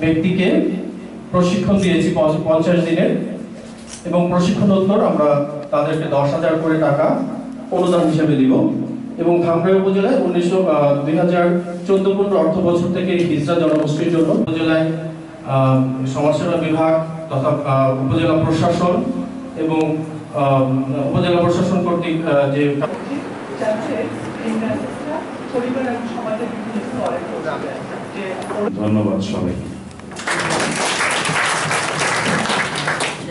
ব্যক্তিকে প্রশিক্ষণ দিয়েছি পঞ্চ- পঞ্চাশ দিনের। এবং প্রশিক্ষণোত্তর আমরা তাদেরকে দশ হাজার করে টাকা অনুদান হিসেবে দিব। এবং খামরাই উপজেলায় উনিশশো দুই হাজার চোদ্দ পনেরো অর্থ বছর থেকে হিজড়া জনগোষ্ঠীর জন্য উপজেলায় সমাজসেবা বিভাগ তথা উপজেলা প্রশাসন এবং উপজেলা প্রশাসন কর্তৃক যে ধন্যবাদ এই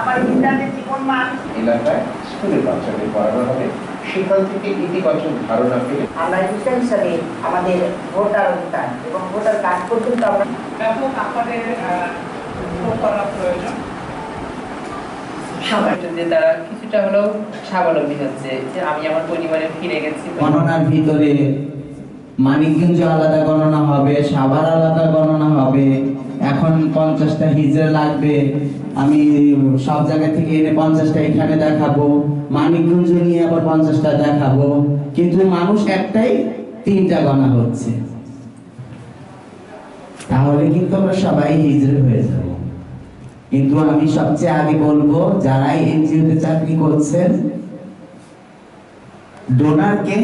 আমার বিদ্যার্থীর জীবন মান। এলাকায় স্কুলের বাচ্চাদের পড়ানো হবে। সেখান থেকে ইতিবাচক ধারণা পেয়ে আমরা আমাদের ভোটার অধিকার এবং ভোটার কার্ড পর্যন্ত আমরা ব্যাপক করা প্রয়োজন। যে তারা কিছুটা হলেও স্বাবলম্বী হচ্ছে। যে আমি আমার পরিবারে ফিরে গেছি। গণনার ভিতরে মানিকগঞ্জ আলাদা গণনা হবে সাভার আলাদা গণনা হবে। এখন পঞ্চাশটা হিজড়া লাগবে। আমি সব জায়গা থেকে এনে পঞ্চাশটা এখানে দেখাবো। মানিকগঞ্জ নিয়ে আবার পঞ্চাশটা দেখাবো। কিন্তু মানুষ একটাই তিনটা গণা হচ্ছে। তাহলে কিন্তু আমরা সবাই হিজড়ে হয়ে যাব। কিন্তু আমি সবচেয়ে আগে বলব, যারাই এনজিওতে চাকরি করছেন ডোনারকে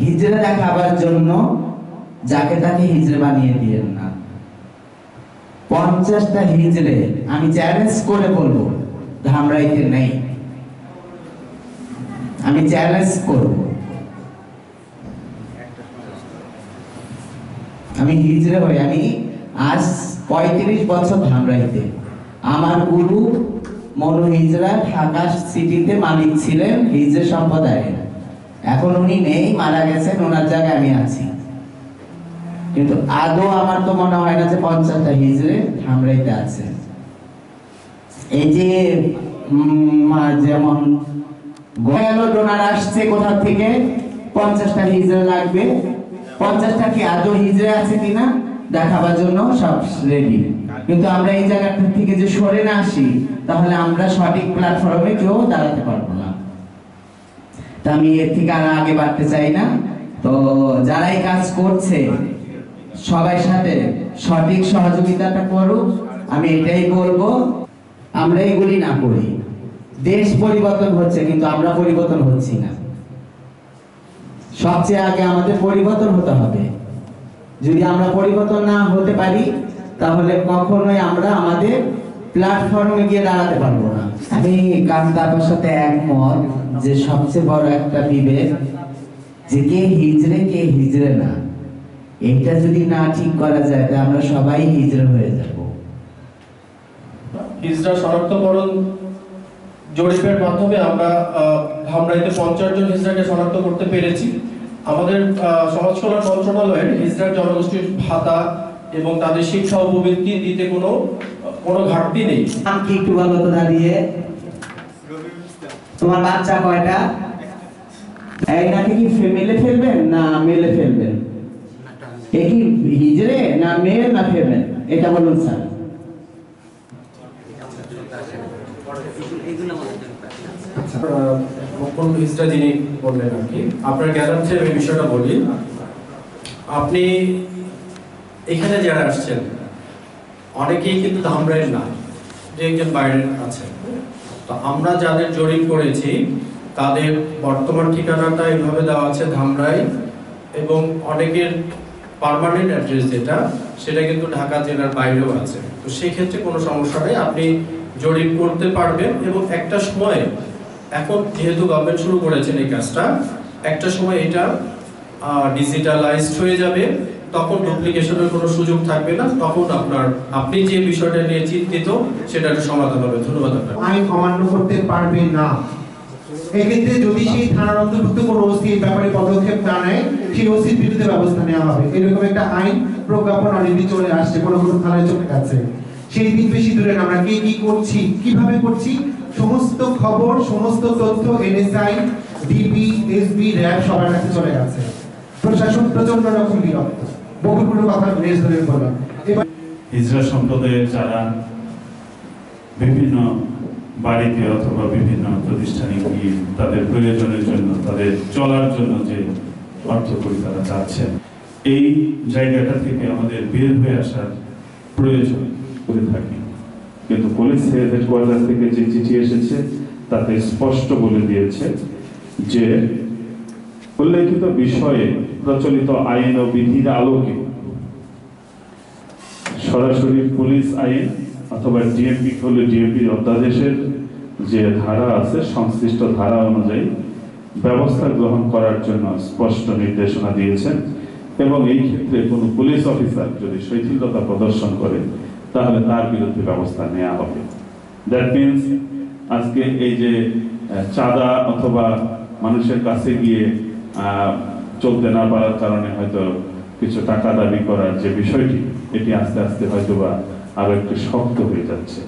হিজড়ে দেখাবার জন্য যাকে তাকে হিজড়ে বানিয়ে দিয়েন না। পঞ্চাশটা হিজড়ে আমি চ্যালেঞ্জ করে বলব ধামরাইতে নেই। আমি চ্যালেঞ্জ করব। আমি হিজড়ে হই, আমি আজ পঁয়ত্রিশ বছর ধামরাইতে আমার গুরু মনু হিজড়া ঢাকা সিটিতে মালিক ছিলেন, হিজড়ে সম্প্রদায়ের। এখন উনি নেই, মারা গেছেন, ওনার জায়গায় আমি আছি। কিন্তু আদৌ আমার তো মনে হয় না যে পঞ্চাশটা হিজড়ে ধামরাইতে আছে। এই যে যেমন গেল ডোনার আসছে কোথা থেকে, পঞ্চাশটা হিজড়ে লাগবে। পঞ্চাশটা কি আদৌ হিজড়ে আছে কিনা দেখাবার জন্য সব রেডি কিন্তু আমরা এই জায়গাটা থেকে যে সরে না আসি, তাহলে আমরা সঠিক প্ল্যাটফর্মে কেউ দাঁড়াতে পারব না। তা আমি এর থেকে আর আগে বাড়তে চাই না। তো যারাই কাজ করছে সবাই সাথে সঠিক সহযোগিতাটা করুক, আমি এটাই বলব। আমরা এগুলি না করি। দেশ পরিবর্তন হচ্ছে, কিন্তু আমরা পরিবর্তন হচ্ছি না। সবচেয়ে আগে আমাদের পরিবর্তন হতে হবে। যদি আমরা পরিবর্তন না হতে পারি, তাহলে কখনোই আমরা আমাদের প্ল্যাটফর্মে গিয়ে দাঁড়াতে পারব না। আমি কান্তাপার সাথে একমত যে সবচেয়ে বড় একটা বিবেক যে কে হিজড়ে কে হিজড়ে না। এটা যদি না ঠিক করা যায় তাহলে আমরা সবাই হিজড়ে হয়ে যাব। হিজড়া শনাক্তকরণ জরিপের মাধ্যমে আমরা ধামরাইতে পঞ্চাশ জন হিজড়াকে শনাক্ত করতে পেরেছি। আমাদের সমাজ কল্যাণ মন্ত্রণালয়ের হিজড়ার জনগোষ্ঠীর ভাতা এবং তাদের শিক্ষা উপবৃত্তি দিতে কোনো কোনো ঘাটতি নেই। কি একটু বলো তো দাঁড়িয়ে। তোমার বাচ্চা কয়টা? এই নাকি কি ফেমেলে ফেলবেন না মেলে ফেলবেন? আপনি এখানে যারা আসছেন, অনেকেই কিন্তু ধামরাইয়ের না, যে একজন বাইরের আছেন। তো আমরা যাদের জরিপ করেছি, তাদের বর্তমান ঠিকানাটা এইভাবে দেওয়া আছে, ধামরাই, এবং অনেকের পার্মানেন্ট অ্যাড্রেস যেটা, সেটা কিন্তু ঢাকা জেলার বাইরেও আছে। তো সেই ক্ষেত্রে কোনো সমস্যা নেই, আপনি জরিপ করতে পারবেন এবং একটা সময়, এখন যেহেতু গভর্নমেন্ট শুরু করেছেন এই কাজটা, একটা সময় এটা ডিজিটালাইজড হয়ে যাবে, তখন ডুপ্লিকেশনের কোনো সুযোগ থাকবে না, তখন আপনার, আপনি যে বিষয়টা নিয়ে চিন্তিত, সেটার সমাধান হবে। ধন্যবাদ আপনার আইন অমান্য করতে পারবে না। এক্ষেত্রে যদি সেই থানার অন্তর্ভুক্ত কোনো ওসি এই ব্যাপারে পদক্ষেপ না নেয়, সেই ওসির বিরুদ্ধে ব্যবস্থা নেওয়া হবে। এরকম একটা আইন প্রজ্ঞাপন অলরেডি চলে আসছে, কোনো কোনো থানায় চলে গেছে সেই দিন বেশি দূরে আমরা কে কি করছি, কীভাবে করছি, সমস্ত খবর, সমস্ত তথ্য, এনএসআই ডিবি এসবি, র্যাব সবার কাছে চলে গেছে প্রশাসন প্রচণ্ড রকম বিরক্ত। বহুগুলো কথা রেস ধরে বললাম। এবার হিজরা সম্প্রদায়ের যারা বিভিন্ন বাড়িতে অথবা বিভিন্ন প্রতিষ্ঠানে গিয়ে তাদের প্রয়োজনের জন্য, তাদের চলার জন্য যে অর্থ করি তারা চাচ্ছেন, এই জায়গাটা থেকে আমাদের বের হয়ে আসার প্রয়োজন করে থাকি। কিন্তু পুলিশ হেডকোয়ার্টার থেকে যে চিঠি এসেছে, তাতে স্পষ্ট বলে দিয়েছে যে উল্লেখিত বিষয়ে প্রচলিত আইন ও বিধির আলোকে সরাসরি পুলিশ আইন অথবা ডিএমপি হলে ডিএমপি অধ্যাদেশের যে ধারা আছে, সংশ্লিষ্ট ধারা অনুযায়ী ব্যবস্থা গ্রহণ করার জন্য স্পষ্ট নির্দেশনা দিয়েছেন। এবং এই ক্ষেত্রে কোনো পুলিশ অফিসার যদি শৈথিলতা প্রদর্শন করে, তাহলে তার বিরুদ্ধে ব্যবস্থা নেওয়া হবে। দ্যাট মিনস আজকে এই যে চাঁদা অথবা মানুষের কাছে গিয়ে চলতে না পারার কারণে হয়তো কিছু টাকা দাবি করার যে বিষয়টি এটি আস্তে আস্তে হয়তো বা আরও একটু শক্ত হয়ে যাচ্ছে।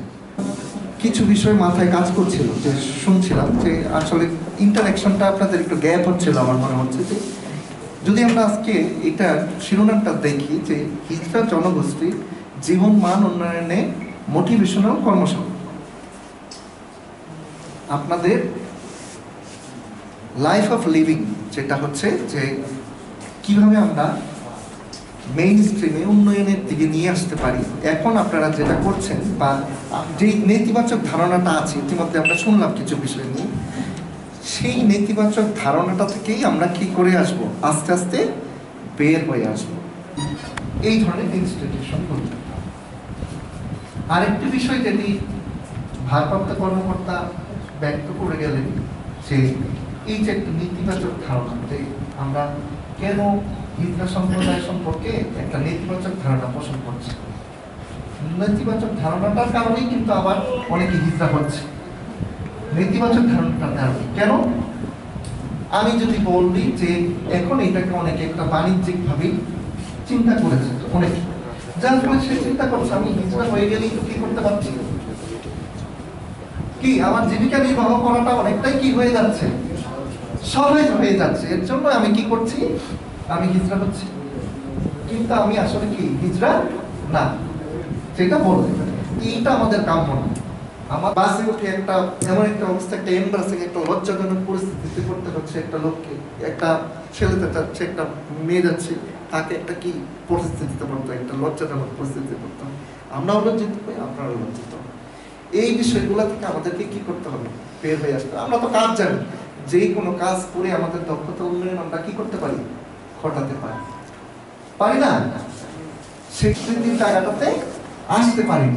কিছু বিষয় মাথায় কাজ করছিল, যে শুনছিলাম যে আসলে ইন্টারাকশনটা আপনাদের একটু গ্যাপ হচ্ছিল আমার মনে হচ্ছে যে, যদি আমরা আজকে এটা শিরোনামটা দেখি যে হিজড়া জনগোষ্ঠী জীবন, মান উন্নয়নে মোটিভেশনাল কর্মশালা আপনাদের লাইফ অফ লিভিং যেটা হচ্ছে যে কীভাবে আমরা মেইন স্ট্রিমে উন্নয়নের দিকে নিয়ে আসতে পারি। এখন আপনারা যেটা করছেন বা যে নেতিবাচক ধারণাটা আছে, ইতিমধ্যে আমরা শুনলাম কিছু বিষয় নিয়ে, সেই নেতিবাচক ধারণাটা থেকেই আমরা কি করে আসব? আস্তে আস্তে বের হয়ে আসব। এই ধরনের ইনস্টিটিউশন করতে আরেকটি বিষয় যেটি ভারপ্রাপ্ত কর্মকর্তা ব্যক্ত করে গেলেন, যে এই যে একটা নেতিবাচক ধারণা, যে আমরা কেন হিজড়া সম্প্রদায় সম্পর্কে একটা নেতিবাচক ধারণা পোষণ করছে। নেতিবাচক ধারণাটার কারণেই কিন্তু আবার অনেকে হিজড়া হচ্ছে। নেতিবাচক ধারণাটার কারণে কেন? আমি যদি বলি যে এখন এটাকে অনেকে একটা বাণিজ্যিক ভাবে চিন্তা করেছে, অনেকে। যার ফলে সে চিন্তা করছে, আমি হিজড়া হয়ে গেলেই তো কি করতে পারছি? কি আমার জীবিকা নির্বাহ করাটা অনেকটাই কি হয়ে যাচ্ছে? সহজ হয়ে যাচ্ছে। এর জন্য আমি কি করছি? আমি হিজড়া হচ্ছি কিন্তু আমি আসলে কি হিজড়া না। সেটা বলতে এইটা আমাদের কাম্য না। আমার বাসে উঠে একটা, এমন একটা অবস্থা, একটা একটা লজ্জাজনক পরিস্থিতিতে হচ্ছে একটা লোককে। একটা যাচ্ছে একটা মেয়ে যাচ্ছে, তাকে একটা কি পরিস্থিতিতে পড়তে একটা লজ্জাজনক পরিস্থিতিতে পড়তে আমরাও লজ্জিত হই আপনারাও লজ্জিত এই বিষয়গুলো থেকে আমাদেরকে কি করতে হবে? বের হয়ে আসতে আমরা তো কাজ জানি যে কোনো কাজ করে আমাদের দক্ষতা উন্নয়ন আমরা কি করতে পারি? ঘটাতে পারি। পারি না? স্বীকৃতির জায়গাটাতে আসতে পারি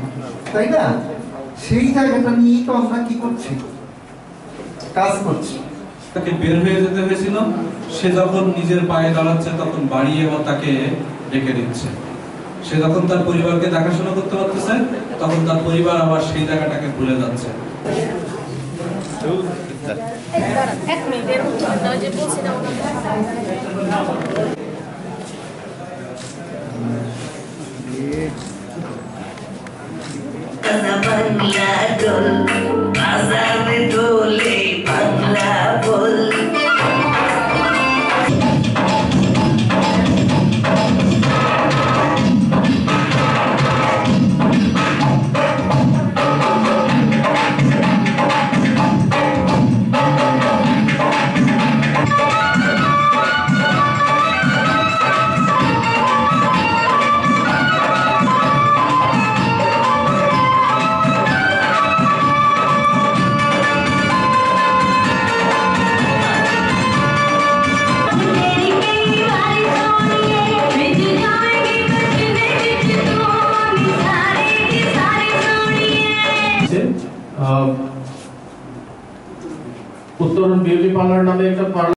তাই না? সেই জায়গাটা নিয়েই তো আমরা কি করছি? কাজ করছি। তাকে বের হয়ে যেতে হয়েছিল। সে যখন নিজের পায়ে দাঁড়াচ্ছে, তখন বাড়িয়ে বা তাকে ডেকে দিচ্ছে। সে যখন তার পরিবারকে দেখাশোনা করতে পারতেছে, তখন তার পরিবার আবার সেই জায়গাটাকে ভুলে যাচ্ছে। Dale. Etme, önce bul seni ona. Kenapa niatun? പന്ത്രണ്ടാം തീയതി